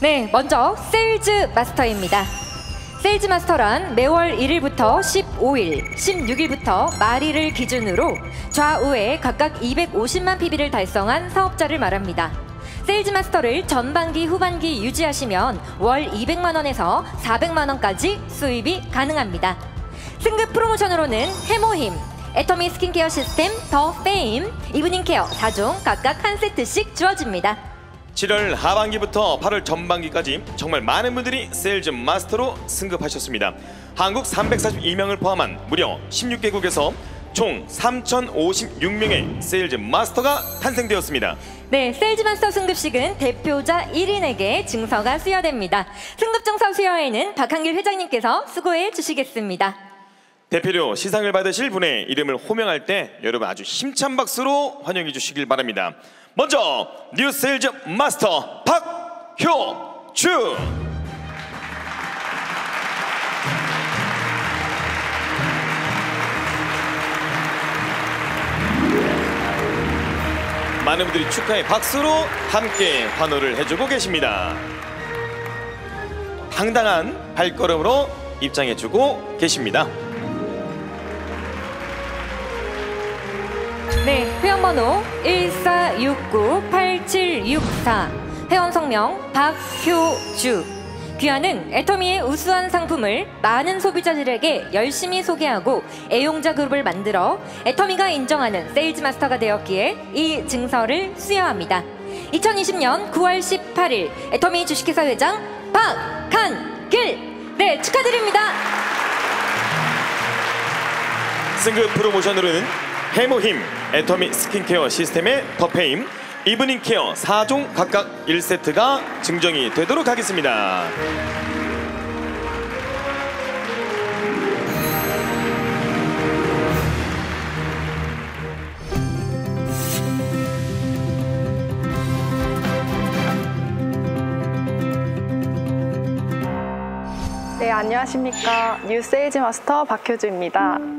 네, 먼저 세일즈 마스터입니다. 세일즈 마스터란 매월 1일부터 15일, 16일부터 말일을 기준으로 좌우에 각각 250만 PV를 달성한 사업자를 말합니다. 세일즈 마스터를 전반기, 후반기 유지하시면 월 200만 원에서 400만 원까지 수입이 가능합니다. 승급 프로모션으로는 해모힘, 애터미 스킨케어 시스템 더 페임, 이브닝 케어 4종 각각 한 세트씩 주어집니다. 7월 하반기부터 8월 전반기까지 정말 많은 분들이 세일즈 마스터로 승급하셨습니다. 한국 342명을 포함한 무려 16개국에서 총 3,056명의 세일즈 마스터가 탄생되었습니다. 네, 세일즈 마스터 승급식은 대표자 1인에게 증서가 수여됩니다. 승급 증서 수여에는 박한길 회장님께서 수고해 주시겠습니다. 대표로 시상을 받으실 분의 이름을 호명할 때 여러분 아주 힘찬 박수로 환영해 주시길 바랍니다. 먼저 뉴 세일즈 마스터 박효주 많은 분들이 축하의 박수로 함께 환호를 해주고 계십니다. 당당한 발걸음으로 입장해주고 계십니다. 네, 회원번호 14698764 회원 성명 박효주 귀하는 애터미의 우수한 상품을 많은 소비자들에게 열심히 소개하고 애용자 그룹을 만들어 애터미가 인정하는 세일즈 마스터가 되었기에 이 증서를 수여합니다. 2020년 9월 18일 애터미 주식회사 회장 박한길 네 축하드립니다. 승급 프로모션으로는 해모힘, 애터미 스킨케어 시스템의 더페임, 이브닝 케어 4종 각각 1세트가 증정이 되도록 하겠습니다. 네, 안녕하십니까. 뉴 세일즈 마스터 박효주입니다.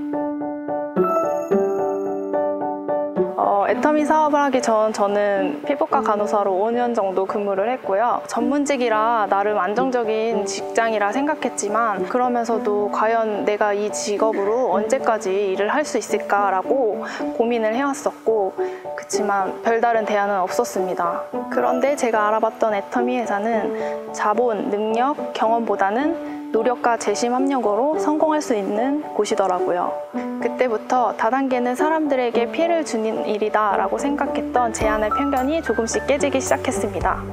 애터미 사업을 하기 전 저는 피부과 간호사로 5년 정도 근무를 했고요. 전문직이라 나름 안정적인 직장이라 생각했지만 그러면서도 과연 내가 이 직업으로 언제까지 일을 할 수 있을까라고 고민을 해왔었고 그치만 별다른 대안은 없었습니다. 그런데 제가 알아봤던 애터미 회사는 자본, 능력, 경험보다는 노력과 제심합력으로 성공할 수 있는 곳이더라고요. 그때부터 다단계는 사람들에게 피해를 주는 일이다 라고 생각했던 제 안의 편견이 조금씩 깨지기 시작했습니다.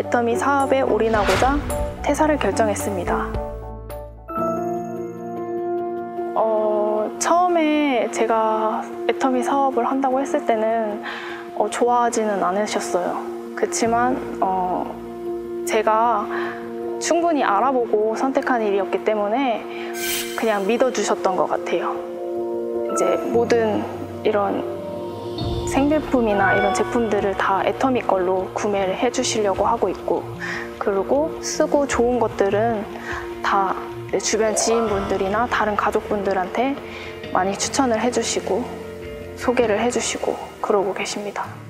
애터미 사업에 올인하고자 퇴사를 결정했습니다. 어, 처음에 제가 애터미 사업을 한다고 했을 때는 어, 좋아하지는 않으셨어요. 그렇지만 어, 제가 충분히 알아보고 선택한 일이었기 때문에 그냥 믿어주셨던 것 같아요. 이제 모든 이런 생필품이나 이런 제품들을 다 애터미 걸로 구매를 해주시려고 하고 있고 그리고 쓰고 좋은 것들은 다 주변 지인분들이나 다른 가족분들한테 많이 추천을 해주시고 소개를 해주시고 그러고 계십니다.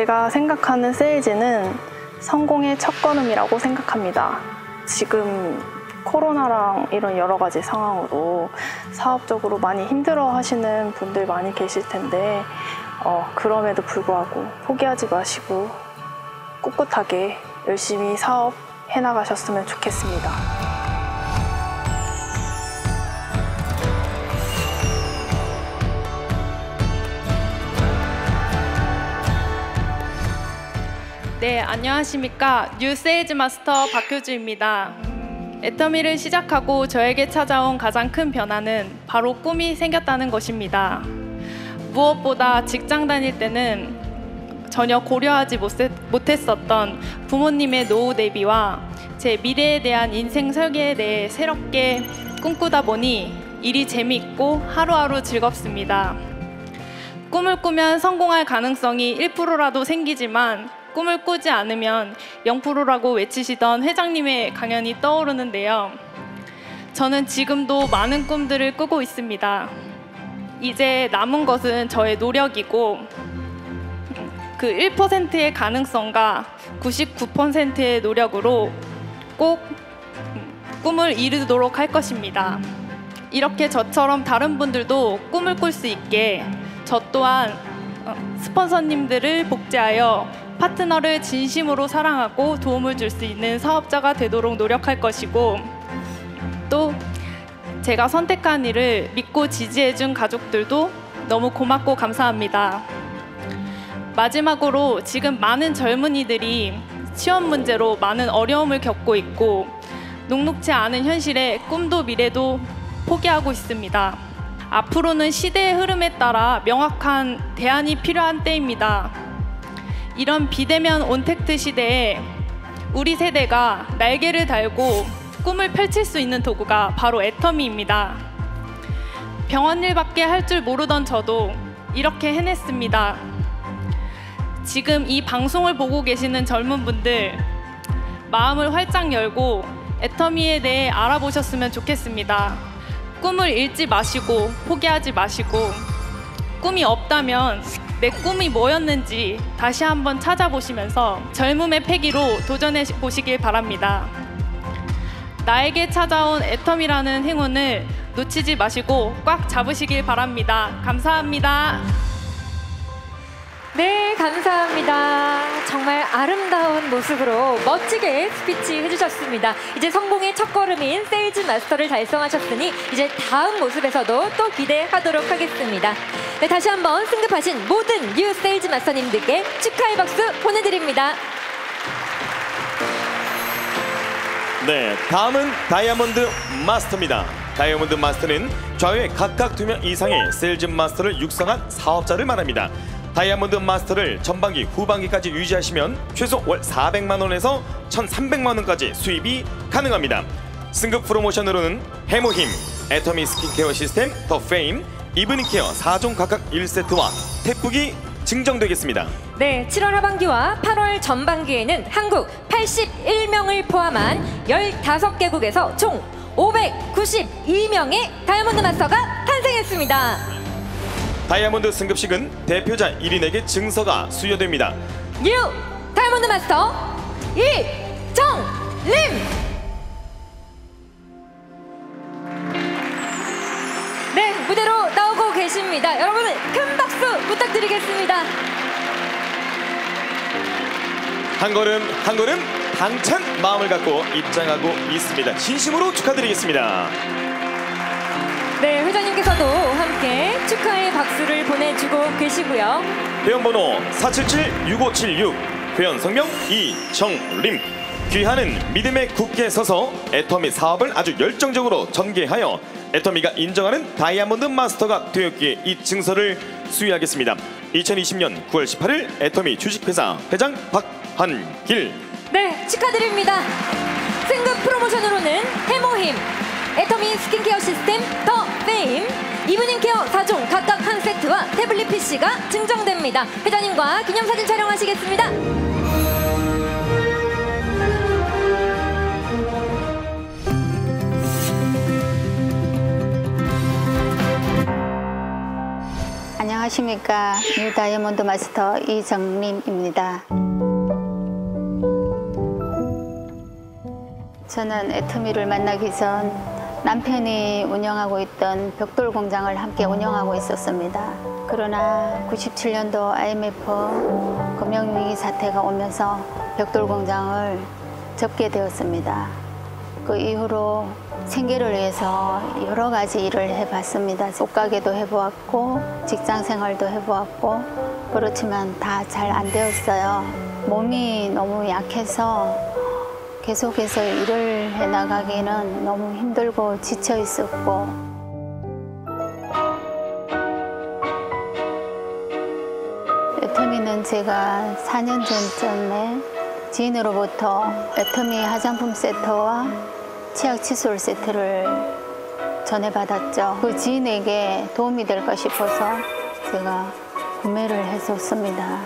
제가 생각하는 세일즈는 성공의 첫 걸음이라고 생각합니다. 지금 코로나랑 이런 여러 가지 상황으로 사업적으로 많이 힘들어 하시는 분들 많이 계실 텐데, 어, 그럼에도 불구하고 포기하지 마시고 꿋꿋하게 열심히 사업 해나가셨으면 좋겠습니다. 네, 안녕하십니까. 뉴 세일즈 마스터 박효주입니다. 애터미를 시작하고 저에게 찾아온 가장 큰 변화는 바로 꿈이 생겼다는 것입니다. 무엇보다 직장 다닐 때는 전혀 고려하지 못했었던 부모님의 노후 대비와 제 미래에 대한 인생 설계에 대해 새롭게 꿈꾸다 보니 일이 재미있고 하루하루 즐겁습니다. 꿈을 꾸면 성공할 가능성이 1%라도 생기지만 꿈을 꾸지 않으면 0%라고 외치시던 회장님의 강연이 떠오르는데요. 저는 지금도 많은 꿈들을 꾸고 있습니다. 이제 남은 것은 저의 노력이고 그 1%의 가능성과 99%의 노력으로 꼭 음, 꿈을 이루도록 할 것입니다. 이렇게 저처럼 다른 분들도 꿈을 꿀 수 있게 저 또한 어, 스폰서님들을 복제하여 파트너를 진심으로 사랑하고 도움을 줄 수 있는 사업자가 되도록 노력할 것이고 또 제가 선택한 일을 믿고 지지해준 가족들도 너무 고맙고 감사합니다. 마지막으로 지금 많은 젊은이들이 취업 문제로 많은 어려움을 겪고 있고 녹록지 않은 현실에 꿈도 미래도 포기하고 있습니다. 앞으로는 시대의 흐름에 따라 명확한 대안이 필요한 때입니다. 이런 비대면 온택트 시대에 우리 세대가 날개를 달고 꿈을 펼칠 수 있는 도구가 바로 애터미입니다. 병원 일밖에 할 줄 모르던 저도 이렇게 해냈습니다. 지금 이 방송을 보고 계시는 젊은 분들 마음을 활짝 열고 애터미에 대해 알아보셨으면 좋겠습니다. 꿈을 잃지 마시고 포기하지 마시고 꿈이 없다면 내 꿈이 뭐였는지 다시 한번 찾아보시면서 젊음의 패기로 도전해 보시길 바랍니다. 나에게 찾아온 애텀이라는 행운을 놓치지 마시고 꽉 잡으시길 바랍니다. 감사합니다. 네, 감사합니다. 정말 아름다운 모습으로 멋지게 스피치 해주셨습니다. 이제 성공의 첫 걸음인 세일즈 마스터를 달성하셨으니 이제 다음 모습에서도 또 기대하도록 하겠습니다. 네, 다시 한번 승급하신 모든 뉴 세일즈 마스터님들께 축하의 박수 보내드립니다. 네, 다음은 다이아몬드 마스터입니다. 다이아몬드 마스터는 좌우에 각각 두 명 이상의 세일즈 마스터를 육성한 사업자를 말합니다. 다이아몬드 마스터를 전반기, 후반기까지 유지하시면 최소 월 400만 원에서 1,300만 원까지 수입이 가능합니다. 승급 프로모션으로는 해모힘, 애터미 스킨케어 시스템 더 페임, 이브닝 케어 4종 각각 1세트와 태풍이 증정되겠습니다. 네, 7월 하반기와 8월 전반기에는 한국 81명을 포함한 15개국에서 총 592명의 다이아몬드 마스터가 탄생했습니다. 다이아몬드 승급식은 대표자 1인에게 증서가 수여됩니다. 뉴 다이아몬드 마스터 이정림 네 무대로 나오고 계십니다 여러분 큰 박수 부탁드리겠습니다 한 걸음 한 걸음 당찬 마음을 갖고 입장하고 있습니다. 진심으로 축하드리겠습니다. 네 회장님께서도 함께 축하의 박수를 보내주고 계시고요. 회원번호 477-6576 회원 성명 이정림. 귀하는 믿음의 굳게 서서 애터미 사업을 아주 열정적으로 전개하여 애터미가 인정하는 다이아몬드 마스터가 되었기에 이 증서를 수여하겠습니다. 2020년 9월 18일 애터미 주식회사 회장 박한길. 네 축하드립니다. 승급 프로모션으로는 해모힘 애터미 스킨케어 시스템 더 페임. 이브닝 케어 4종 각각 한 세트와 태블릿 PC가 증정됩니다. 회장님과 기념사진 촬영하시겠습니다. 안녕하십니까. New 다이아몬드 마스터 이정림입니다. 저는 애터미를 만나기 전 남편이 운영하고 있던 벽돌 공장을 함께 운영하고 있었습니다. 그러나 97년도 IMF 금융위기 사태가 오면서 벽돌 공장을 접게 되었습니다. 그 이후로 생계를 위해서 여러 가지 일을 해봤습니다. 옷가게도 해보았고 직장 생활도 해보았고 그렇지만 다 잘 안 되었어요. 몸이 너무 약해서 계속해서 일을 해나가기는 너무 힘들고 지쳐 있었고 애터미는 제가 4년 전쯤에 지인으로부터 애터미 화장품 세트와 치약 칫솔 세트를 전해받았죠. 그 지인에게 도움이 될까 싶어서 제가 구매를 해줬습니다.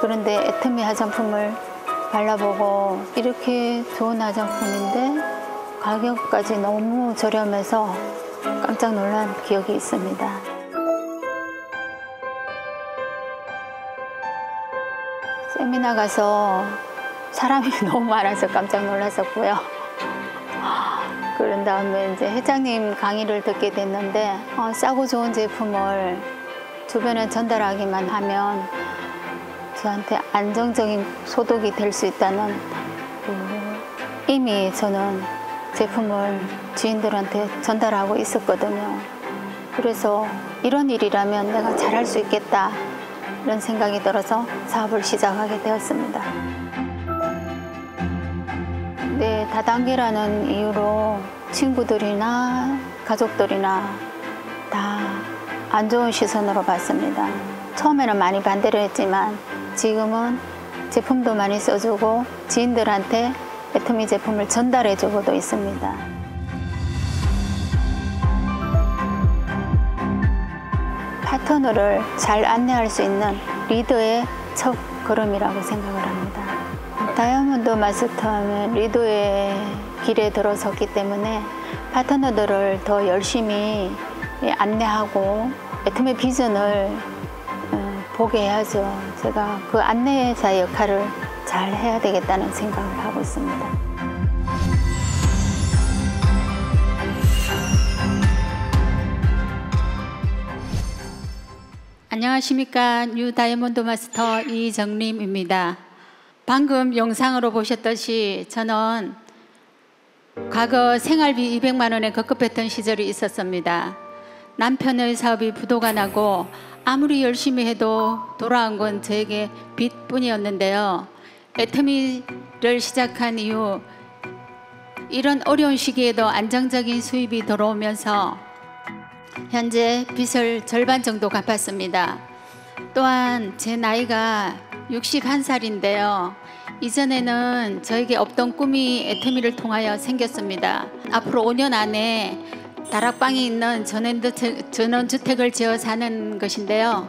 그런데 애터미 화장품을 발라보고 이렇게 좋은 화장품인데 가격까지 너무 저렴해서 깜짝 놀란 기억이 있습니다. 나가서 사람이 너무 많아서 깜짝 놀랐었고요. 그런 다음에 이제 회장님 강의를 듣게 됐는데 어, 싸고 좋은 제품을 주변에 전달하기만 하면 저한테 안정적인 소득이 될 수 있다는 그 이미 저는 제품을 지인들한테 전달하고 있었거든요. 그래서 이런 일이라면 내가 잘할 수 있겠다 이런 생각이 들어서 사업을 시작하게 되었습니다. 네, 다단계라는 이유로 친구들이나 가족들이나 다 안 좋은 시선으로 봤습니다. 처음에는 많이 반대를 했지만 지금은 제품도 많이 써주고 지인들한테 애터미 제품을 전달해주고도 있습니다. 파트너를 잘 안내할 수 있는 리더의 첫 걸음이라고 생각을 합니다. 다이아몬드 마스터하면 리더의 길에 들어섰기 때문에 파트너들을 더 열심히 안내하고 애터미 비전을 어, 보게 해야죠. 제가 그 안내사 역할을 잘 해야 되겠다는 생각을 하고 있습니다. 안녕하십니까. New 다이아몬드 마스터 이정림입니다. 방금 영상으로 보셨듯이 저는 과거 생활비 200만 원에 급급했던 시절이 있었습니다. 남편의 사업이 부도가 나고 아무리 열심히 해도 돌아온 건 저에게 빚뿐이었는데요. 애터미를 시작한 이후 이런 어려운 시기에도 안정적인 수입이 들어오면서 현재 빚을 절반 정도 갚았습니다. 또한 제 나이가 61살인데요. 이전에는 저에게 없던 꿈이 애터미를 통하여 생겼습니다. 앞으로 5년 안에 다락방이 있는 전원주택, 전원주택을 지어 사는 것인데요.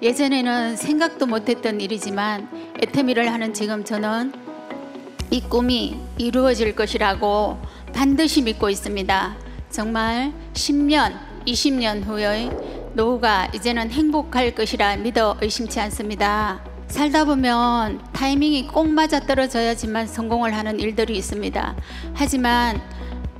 예전에는 생각도 못했던 일이지만 애터미를 하는 지금 저는 이 꿈이 이루어질 것이라고 반드시 믿고 있습니다. 정말 10년, 20년 후의 노후가 이제는 행복할 것이라 믿어 의심치 않습니다. 살다 보면 타이밍이 꼭 맞아 떨어져야지만 성공을 하는 일들이 있습니다. 하지만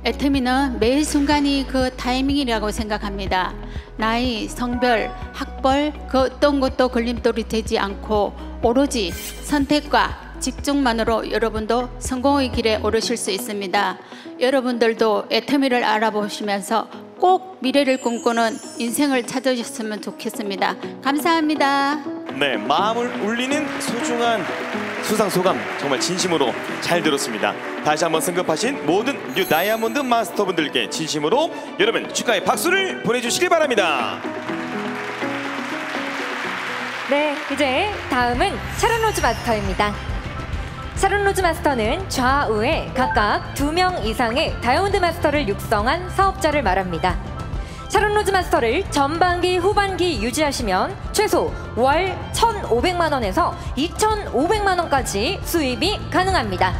애터미는 매 순간이 그 타이밍이라고 생각합니다. 나이, 성별, 학벌 그 어떤 것도 걸림돌이 되지 않고 오로지 선택과 집중만으로 여러분도 성공의 길에 오르실 수 있습니다. 여러분들도 애터미를 알아보시면서 꼭 미래를 꿈꾸는 인생을 찾으셨으면 좋겠습니다. 감사합니다. 네, 마음을 울리는 소중한 수상 소감 정말 진심으로 잘 들었습니다. 다시 한번 승급하신 모든 New 다이아몬드 마스터분들께 진심으로 여러분 축하의 박수를 보내주시길 바랍니다. 네, 이제 다음은 샤론 로즈 마스터입니다. 샤론 로즈 마스터는 좌우에 각각 두 명 이상의 다이아몬드 마스터를 육성한 사업자를 말합니다. 샤론 로즈 마스터를 전반기, 후반기 유지하시면 최소 월 1,500만 원에서 2,500만 원까지 수입이 가능합니다.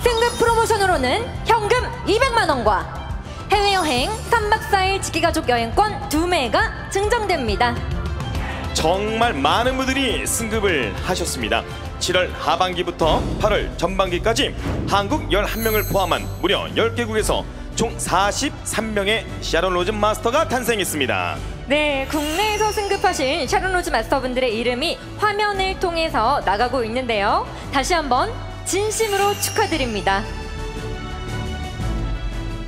승급 프로모션으로는 현금 200만 원과 해외여행 3박 4일 직계가족 여행권 2매가 증정됩니다. 정말 많은 분들이 승급을 하셨습니다. 7월 하반기부터 8월 전반기까지 한국 11명을 포함한 무려 10개국에서 총 43명의 샤론 로즈 마스터가 탄생했습니다. 네, 국내에서 승급하신 샤론 로즈 마스터분들의 이름이 화면을 통해서 나가고 있는데요. 다시 한번 진심으로 축하드립니다.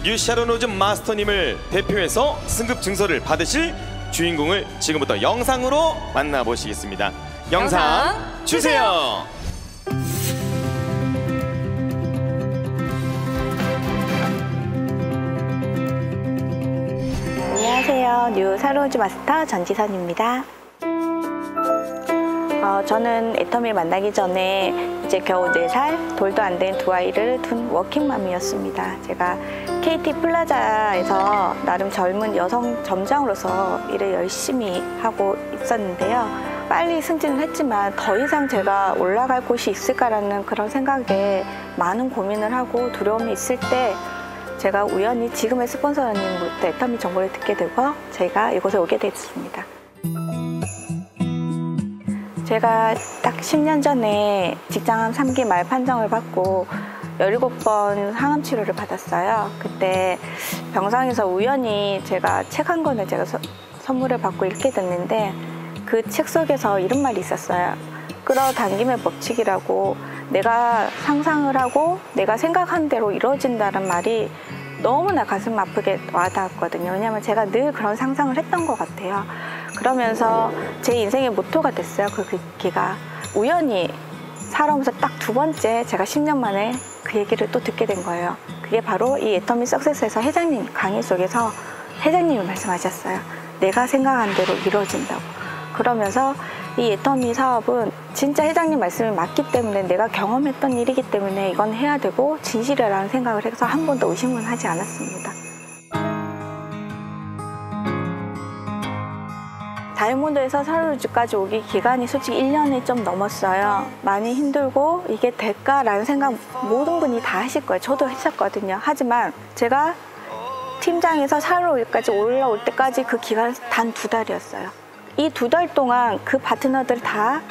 New 샤론 로즈 마스터님을 대표해서 승급 증서를 받으실 주인공을 지금부터 영상으로 만나보시겠습니다. 영상, 주세요. 안녕하세요. New 샤론 로즈 마스터 전지선입니다. 어, 저는 애터미를 만나기 전에 이제 겨우 4살, 돌도 안 된 두 아이를 둔 워킹맘이었습니다. 제가 KT 플라자에서 나름 젊은 여성 점장으로서 일을 열심히 하고 있었는데요. 빨리 승진을 했지만 더 이상 제가 올라갈 곳이 있을까라는 그런 생각에 많은 고민을 하고 두려움이 있을 때 제가 우연히 지금의 스폰서님부터 애터미 정보를 듣게 되고 저희가 이곳에 오게 됐습니다. 제가 딱 10년 전에 직장암 3기 말 판정을 받고 17번 항암 치료를 받았어요. 그때 병상에서 우연히 제가 책 한 권을 제가 서- 선물을 받고 읽게 됐는데 그 책 속에서 이런 말이 있었어요. 끌어당김의 법칙이라고 내가 상상을 하고 내가 생각한 대로 이루어진다는 말이 너무나 가슴 아프게 와닿았거든요. 왜냐하면 제가 늘 그런 상상을 했던 것 같아요. 그러면서 제 인생의 모토가 됐어요. 그 글귀가 우연히 살아오면서 딱 두 번째 제가 10년 만에 그 얘기를 또 듣게 된 거예요. 그게 바로 이 애터미 석세스에서 회장님 강의 속에서 회장님이 말씀하셨어요. 내가 생각한 대로 이루어진다고. 그러면서 이 애터미 사업은 진짜 회장님 말씀이 맞기 때문에 내가 경험했던 일이기 때문에 이건 해야 되고 진실이라는 생각을 해서 한 번도 의심은 하지 않았습니다. 다이아몬드에서 사르르주까지 오기 기간이 솔직히 1년이 좀 넘었어요. 많이 힘들고 이게 될까라는 생각 모든 분이 다 하실 거예요. 저도 했었거든요. 하지만 제가 팀장에서 사르르까지 올라올 때까지 그 기간 단 두 달이었어요. 이 두 달 동안 그 파트너들 다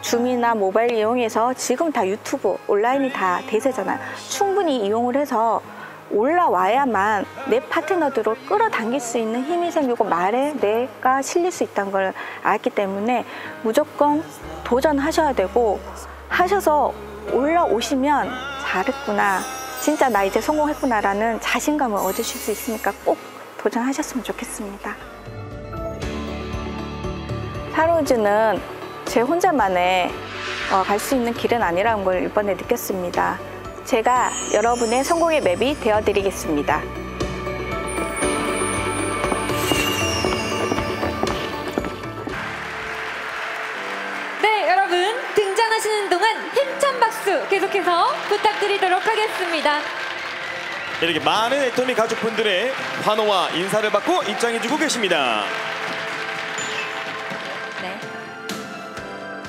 줌이나 모바일 이용해서 지금 다 유튜브 온라인이 다 대세잖아요. 충분히 이용을 해서 올라와야만 내 파트너들을 끌어당길 수 있는 힘이 생기고 말에 내가 실릴 수 있다는 걸 알기 때문에 무조건 도전하셔야 되고 하셔서 올라오시면 잘했구나. 진짜 나 이제 성공했구나라는 자신감을 얻으실 수 있으니까 꼭 도전하셨으면 좋겠습니다. 사로즈는 제 혼자만의 어, 갈 수 있는 길은 아니라는 걸 이번에 느꼈습니다. 제가 여러분의 성공의 맵이 되어드리겠습니다. 네, 여러분 등장하시는 동안 힘찬 박수 계속해서 부탁드리도록 하겠습니다. 이렇게 많은 애터미 가족분들의 환호와 인사를 받고 입장해주고 계십니다.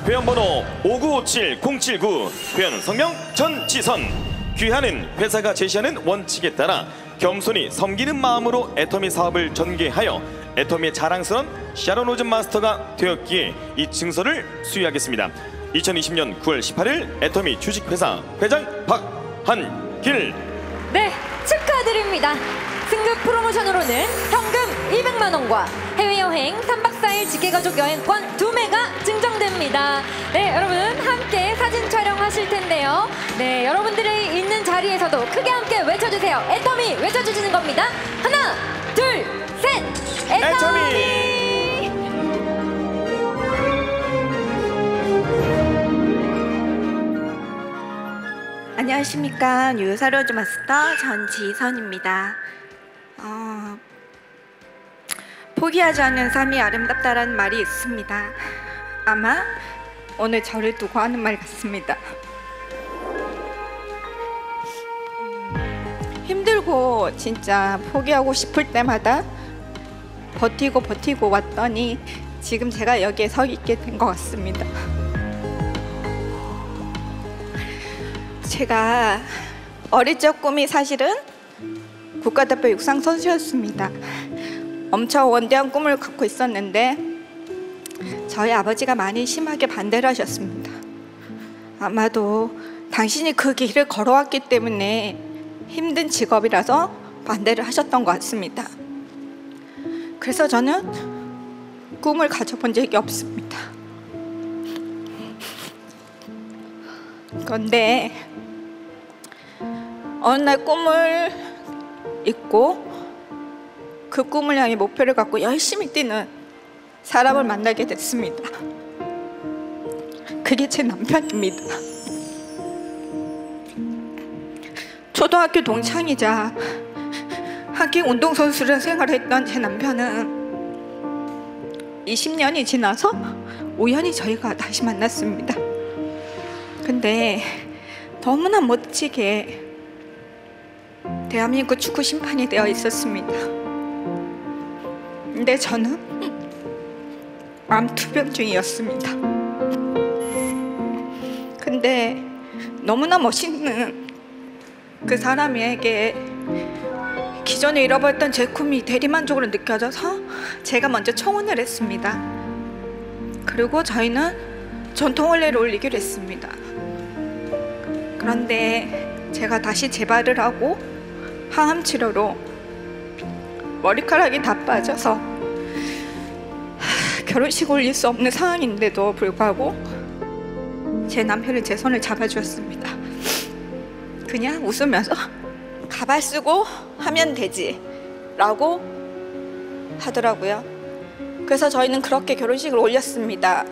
회원번호 5957-079 회원 성명 전지선 귀하는 회사가 제시하는 원칙에 따라 겸손히 섬기는 마음으로 애터미 사업을 전개하여 애터미의 자랑스러운 샤론 오즈 마스터가 되었기에 이 증서를 수여하겠습니다. 2020년 9월 18일 애터미 주식회사 회장 박한길 네, 축하드립니다. 승급 프로모션으로는 현금 200만 원과 해외여행 3박 4일 직계가족 여행권 2매가 증정됩니다. 네, 여러분 함께 사진 촬영하실 텐데요. 네, 여러분들이 있는 자리에서도 크게 함께 외쳐주세요. 애터미 외쳐주시는 겁니다. 하나, 둘, 셋! 애터미! 안녕하십니까 뉴사로즈 마스터 전지선입니다. 어, 포기하지 않는 삶이 아름답다라는 말이 있습니다. 아마 오늘 저를 두고 하는 말 같습니다. 음, 힘들고 진짜 포기하고 싶을 때마다 버티고 버티고 왔더니 지금 제가 여기에 서 있게 된 것 같습니다. 제가 어릴 적 꿈이 사실은 국가대표 육상 선수였습니다. 엄청 원대한 꿈을 갖고 있었는데 저희 아버지가 많이 심하게 반대를 하셨습니다. 아마도 당신이 그 길을 걸어왔기 때문에 힘든 직업이라서 반대를 하셨던 것 같습니다. 그래서 저는 꿈을 가져본 적이 없습니다. 그런데 어느 날 꿈을 잊고 그 꿈을 향해 목표를 갖고 열심히 뛰는 사람을 만나게 됐습니다. 그게 제 남편입니다. 초등학교 동창이자 하기 운동선수를 생활했던 제 남편은 20년이 지나서 우연히 저희가 다시 만났습니다. 근데 너무나 멋지게 대한민국 축구 심판이 되어 있었습니다. 근데 저는 암투병 중이었습니다. 근데 너무나 멋있는 그 사람에게 기존에 잃어버렸던 제 꿈이 대리만족으로 느껴져서 제가 먼저 청혼을 했습니다. 그리고 저희는 전통원래를 올리기로 했습니다. 그런데 제가 다시 재발을 하고 항암 치료로 머리카락이 다 빠져서 하, 결혼식 올릴 수 없는 상황인데도 불구하고 제 남편은 제 손을 잡아주었습니다. 그냥 웃으면서 가발 쓰고 하면 되지 라고 하더라고요. 그래서 저희는 그렇게 결혼식을 올렸습니다.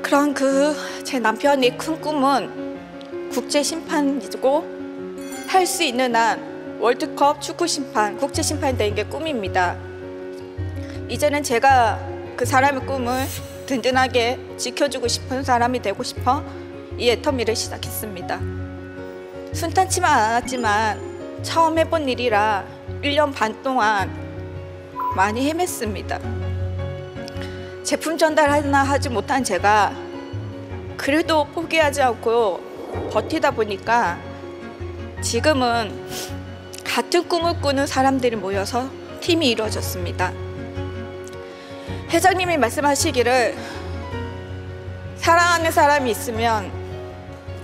그런 그 제 남편의 큰 꿈은 국제 심판이고 할 수 있는 한 월드컵 축구 심판, 국제 심판이 되는 게 꿈입니다. 이제는 제가 그 사람의 꿈을 든든하게 지켜주고 싶은 사람이 되고 싶어 이 애터미를 시작했습니다. 순탄치만 않았지만 처음 해본 일이라 1년 반 동안 많이 헤맸습니다. 제품 전달 하나 하지 못한 제가 그래도 포기하지 않고 버티다 보니까 지금은 같은 꿈을 꾸는 사람들이 모여서 팀이 이루어졌습니다. 회장님이 말씀하시기를 사랑하는 사람이 있으면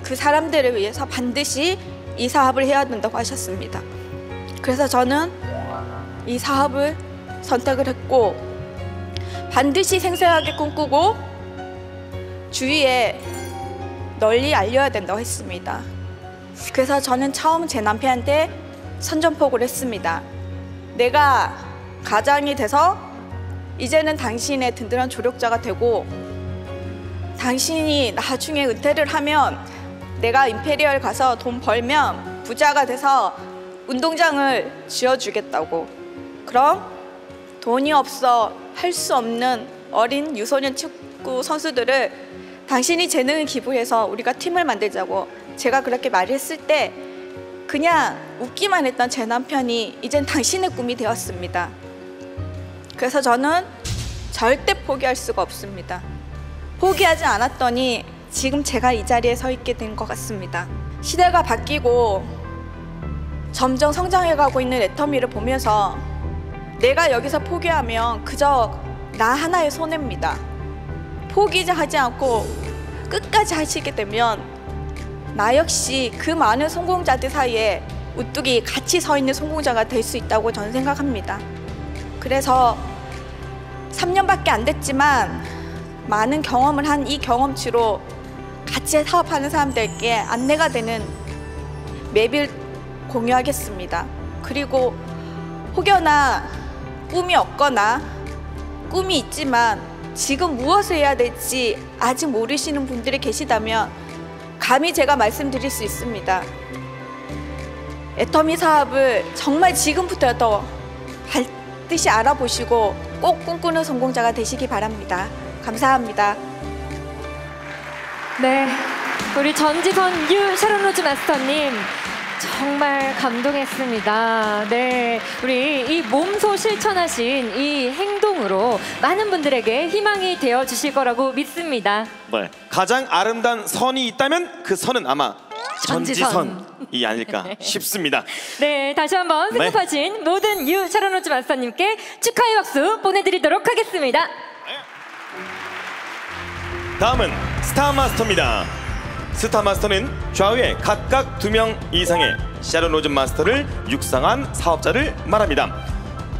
그 사람들을 위해서 반드시 이 사업을 해야 된다고 하셨습니다. 그래서 저는 이 사업을 선택을 했고 반드시 생생하게 꿈꾸고 주위에 널리 알려야 된다고 했습니다. 그래서 저는 처음 제 남편한테 선전포고를 했습니다. 내가 가장이 돼서 이제는 당신의 든든한 조력자가 되고 당신이 나중에 은퇴를 하면 내가 임페리얼 가서 돈 벌면 부자가 돼서 운동장을 지어주겠다고. 그럼 돈이 없어 할 수 없는 어린 유소년 축구 선수들을 당신이 재능을 기부해서 우리가 팀을 만들자고 제가 그렇게 말을 했을 때 그냥 웃기만 했던 제 남편이 이젠 당신의 꿈이 되었습니다. 그래서 저는 절대 포기할 수가 없습니다. 포기하지 않았더니 지금 제가 이 자리에 서 있게 된 것 같습니다. 시대가 바뀌고 점점 성장해가고 있는 애터미를 보면서 내가 여기서 포기하면 그저 나 하나의 손해입니다. 포기하지 않고 끝까지 하시게 되면 나 역시 그 많은 성공자들 사이에 우뚝이 같이 서 있는 성공자가 될 수 있다고 저는 생각합니다. 그래서 3년밖에 안 됐지만 많은 경험을 한 이 경험치로 같이 사업하는 사람들께 안내가 되는 맵을 공유하겠습니다. 그리고 혹여나 꿈이 없거나 꿈이 있지만 지금 무엇을 해야 될지 아직 모르시는 분들이 계시다면 감히 제가 말씀드릴 수 있습니다. 애터미 사업을 정말 지금부터라도 반드시 알아보시고 꼭 꿈꾸는 성공자가 되시기 바랍니다. 감사합니다. 네, 우리 전지선 유 샤론로즈 마스터님 정말 감동했습니다. 네, 우리 이 몸소 실천하신 이 행동으로 많은 분들에게 희망이 되어 주실 거라고 믿습니다. 네. 가장 아름다운 선이 있다면 그 선은 아마 전지선. 전지선이 아닐까 싶습니다. 네, 다시 한번 네. 승급하신 모든 유 샤론로즈 마스터님께 축하의 박수 보내드리도록 하겠습니다. 다음은 스타마스터입니다. 스타마스터는 좌우에 각각 두 명 이상의 샤론로즈 마스터를 육성한 사업자를 말합니다.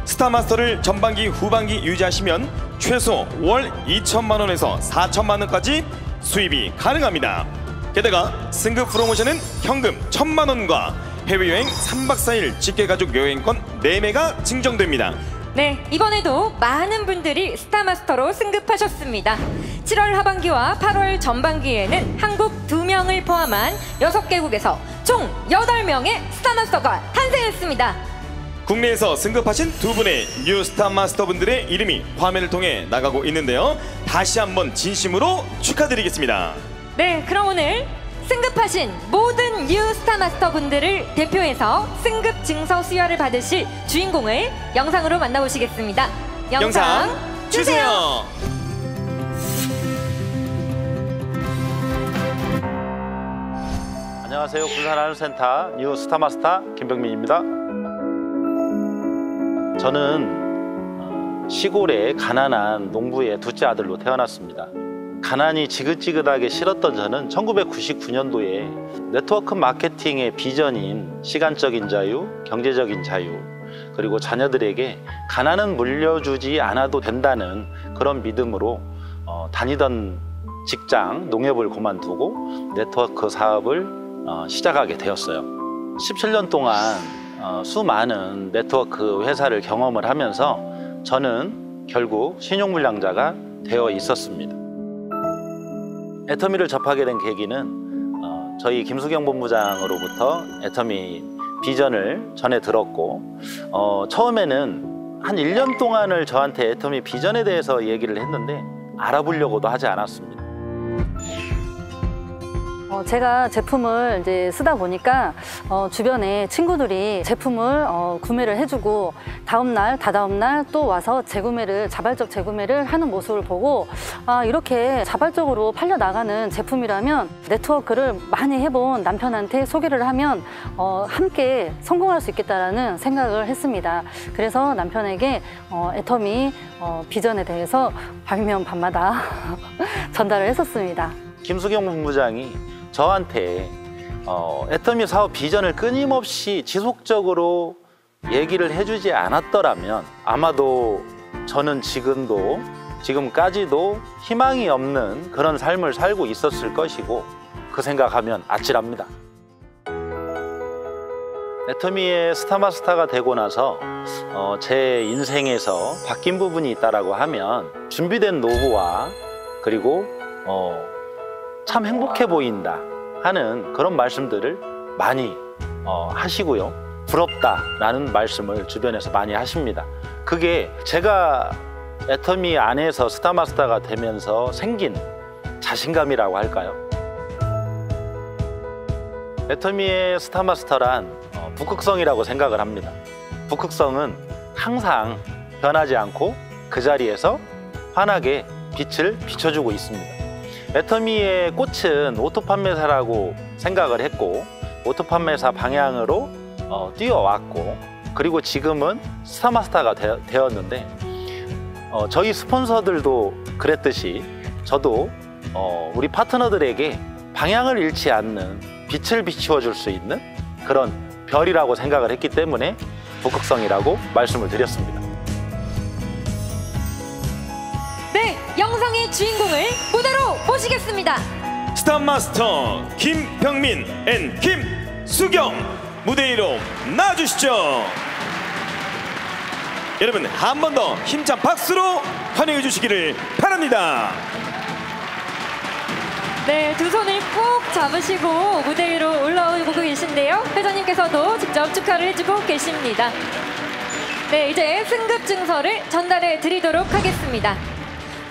스타마스터를 전반기 후반기 유지하시면 최소 월 2천만 원에서 4천만 원까지 수입이 가능합니다. 게다가 승급 프로모션은 현금 1천만 원과 해외여행 3박 4일 직계가족 여행권 4매가 증정됩니다. 네, 이번에도 많은 분들이 스타마스터로 승급하셨습니다. 7월 하반기와 8월 전반기에는 한국 2명을 포함한 6개국에서 총 8명의 스타마스터가 탄생했습니다. 국내에서 승급하신 두 분의 New 스타 마스터 분들의 이름이 화면을 통해 나가고 있는데요. 다시 한번 진심으로 축하드리겠습니다. 네, 그럼 오늘 승급하신 모든 New 스타마스터 분들을 대표해서 승급 증서 수여를 받으실 주인공을 영상으로 만나보시겠습니다. 영상 주세요. 안녕하세요. 군산하늘센터 New 스타마스터 김병민입니다. 저는 어, 시골의 가난한 농부의 둘째 아들로 태어났습니다. 가난이 지긋지긋하게 싫었던 저는 1999년도에 네트워크 마케팅의 비전인 시간적인 자유, 경제적인 자유, 그리고 자녀들에게 가난은 물려주지 않아도 된다는 그런 믿음으로 어, 다니던 직장 농협을 그만두고 네트워크 사업을 어, 시작하게 되었어요. 17년 동안 어, 수많은 네트워크 회사를 경험을 하면서 저는 결국 신용불량자가 되어 있었습니다. 애터미를 접하게 된 계기는 어, 저희 김수경 본부장으로부터 애터미 비전을 전해 들었고 어, 처음에는 한 1년 동안을 저한테 애터미 비전에 대해서 얘기를 했는데 알아보려고도 하지 않았습니다. 어, 제가 제품을 이제 쓰다 보니까 어, 주변에 친구들이 제품을 어, 구매를 해주고 다음날, 다다음날 또 와서 재구매를, 자발적 재구매를 하는 모습을 보고 아, 이렇게 자발적으로 팔려나가는 제품이라면 네트워크를 많이 해본 남편한테 소개를 하면 어, 함께 성공할 수 있겠다라는 생각을 했습니다. 그래서 남편에게 어, 애터미 어, 비전에 대해서 밤이면 밤마다 전달을 했었습니다. 김수경 본부장이 저한테 어, 애터미 사업 비전을 끊임없이 지속적으로 얘기를 해주지 않았더라면 아마도 저는 지금도 지금까지도 희망이 없는 그런 삶을 살고 있었을 것이고 그 생각하면 아찔합니다. 애터미의 스타마스타가 되고 나서 어, 제 인생에서 바뀐 부분이 있다라고 하면 준비된 노후와 그리고 어, 참 행복해 보인다 하는 그런 말씀들을 많이 어, 하시고요. 부럽다라는 말씀을 주변에서 많이 하십니다. 그게 제가 애터미 안에서 스타마스터가 되면서 생긴 자신감이라고 할까요? 애터미의 스타마스터란 어, 북극성이라고 생각을 합니다. 북극성은 항상 변하지 않고 그 자리에서 환하게 빛을 비춰주고 있습니다. 애터미의 꽃은 오토 판매사라고 생각을 했고 오토 판매사 방향으로 어, 뛰어왔고 그리고 지금은 스타마스터가 되, 되었는데 어, 저희 스폰서들도 그랬듯이 저도 어, 우리 파트너들에게 방향을 잃지 않는 빛을 비추어 줄 수 있는 그런 별이라고 생각을 했기 때문에 북극성이라고 말씀을 드렸습니다. 네, 주인공을 무대로 모시겠습니다. 스타마스터 김병민 and 김수경 무대 위로 나와주시죠. 여러분 한 번 더 힘찬 박수로 환영해 주시기를 바랍니다. 네, 두 손을 꼭 잡으시고 무대 위로 올라오고 계신데요. 회장님께서도 직접 축하를 해주고 계십니다. 네, 이제 승급 증서를 전달해 드리도록 하겠습니다.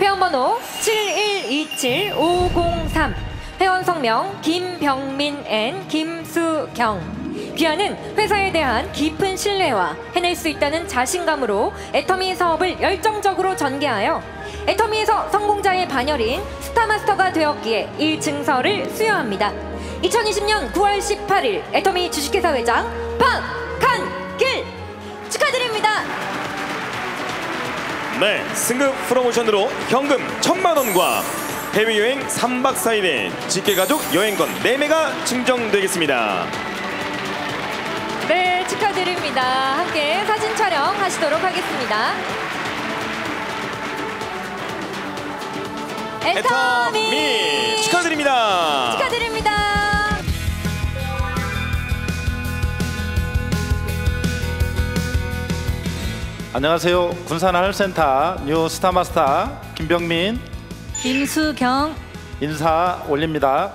회원번호 7127503 회원 성명 김병민 and 김수경 귀하는 회사에 대한 깊은 신뢰와 해낼 수 있다는 자신감으로 애터미 사업을 열정적으로 전개하여 애터미에서 성공자의 반열인 스타마스터가 되었기에 이 증서를 수여합니다. 2020년 9월 18일 애터미 주식회사 회장 박한길 축하드립니다. 네, 승급 프로모션으로 현금 천만 원과 해외여행 3박 4일의 직계가족 여행권 4매가 증정되겠습니다. 네, 축하드립니다. 함께 사진 촬영하시도록 하겠습니다. 애터미 애터미 축하드립니다. 축하드립니다. 안녕하세요. 군산하늘센터 new Star Master 김병민 김수경 인사 올립니다.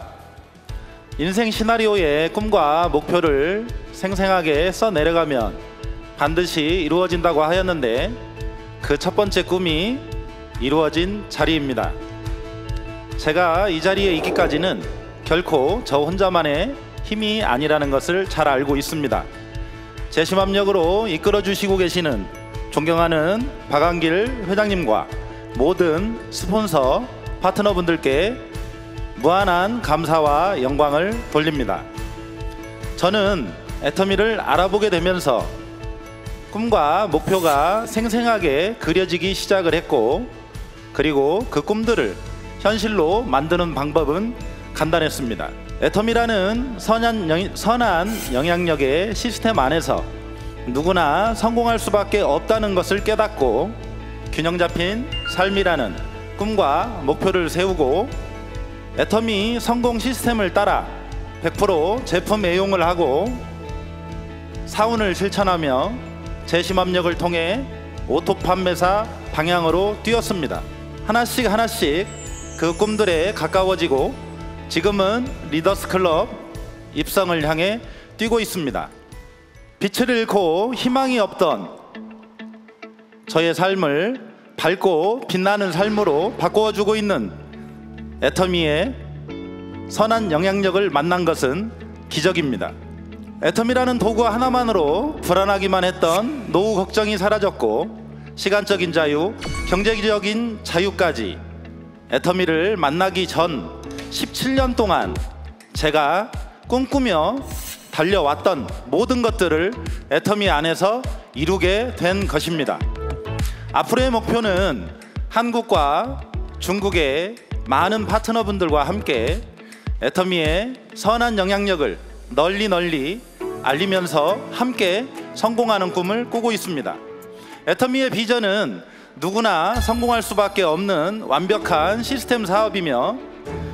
인생 시나리오의 꿈과 목표를 생생하게 써 내려가면 반드시 이루어진다고 하였는데 그 첫 번째 꿈이 이루어진 자리입니다. 제가 이 자리에 있기까지는 결코 저 혼자만의 힘이 아니라는 것을 잘 알고 있습니다. 제 심압력으로 이끌어 주시고 계시는 존경하는 박한길 회장님과 모든 스폰서 파트너분들께 무한한 감사와 영광을 돌립니다. 저는 애터미를 알아보게 되면서 꿈과 목표가 생생하게 그려지기 시작을 했고 그리고 그 꿈들을 현실로 만드는 방법은 간단했습니다. 애텀이라는 선한, 영, 선한 영향력의 시스템 안에서 누구나 성공할 수밖에 없다는 것을 깨닫고 균형 잡힌 삶이라는 꿈과 목표를 세우고 애터미 성공 시스템을 따라 100% 제품 애용을 하고 사훈을 실천하며 제심합력을 통해 auto 판매사 방향으로 뛰었습니다. 하나씩 하나씩 그 꿈들에 가까워지고 지금은 Leaders Club 입성을 향해 뛰고 있습니다. 빛을 잃고 희망이 없던 저의 삶을 밝고 빛나는 삶으로 바꾸어주고 있는 애터미의 선한 영향력을 만난 것은 기적입니다. 애텀이라는 도구 하나만으로 불안하기만 했던 노후 걱정이 사라졌고 시간적인 자유, 경제적인 자유까지 애터미를 만나기 전 17년 동안 제가 꿈꾸며 달려왔던 모든 것들을 애터미 안에서 이루게 된 것입니다. 앞으로의 목표는 한국과 중국의 많은 파트너분들과 함께 애터미의 선한 영향력을 널리 널리 알리면서 함께 성공하는 꿈을 꾸고 있습니다. 애터미의 비전은 누구나 성공할 수밖에 없는 완벽한 시스템 사업이며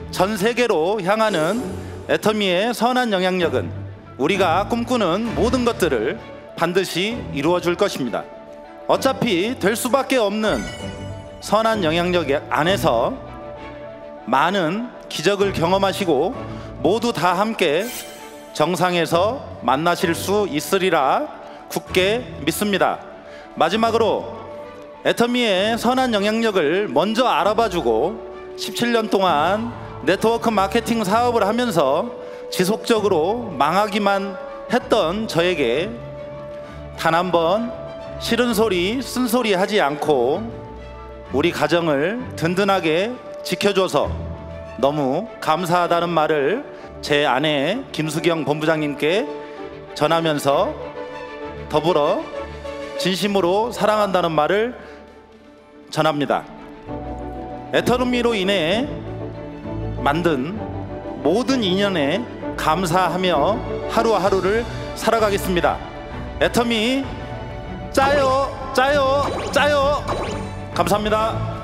전 세계로 향하는 애터미의 선한 영향력은 우리가 꿈꾸는 모든 것들을 반드시 이루어 줄 것입니다. 어차피 될 수밖에 없는 선한 영향력 안에서 많은 기적을 경험하시고 모두 다 함께 정상에서 만나실 수 있으리라 굳게 믿습니다. 마지막으로 애터미의 선한 영향력을 먼저 알아봐주고 17년 동안 네트워크 마케팅 사업을 하면서 지속적으로 망하기만 했던 저에게 단 한 번 싫은 소리, 쓴소리 하지 않고 우리 가정을 든든하게 지켜줘서 너무 감사하다는 말을 제 아내 김수경 본부장님께 전하면서 더불어 진심으로 사랑한다는 말을 전합니다. 애터미로 인해 만든 모든 인연에 감사하며 하루하루를 살아가겠습니다. 애터미 짜요 짜요 짜요 감사합니다.